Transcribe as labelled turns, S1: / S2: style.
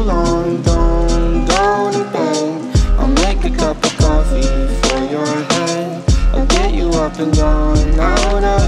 S1: long, don't go to bed I'll make a cup of coffee for your head. I'll get you up and going. Out of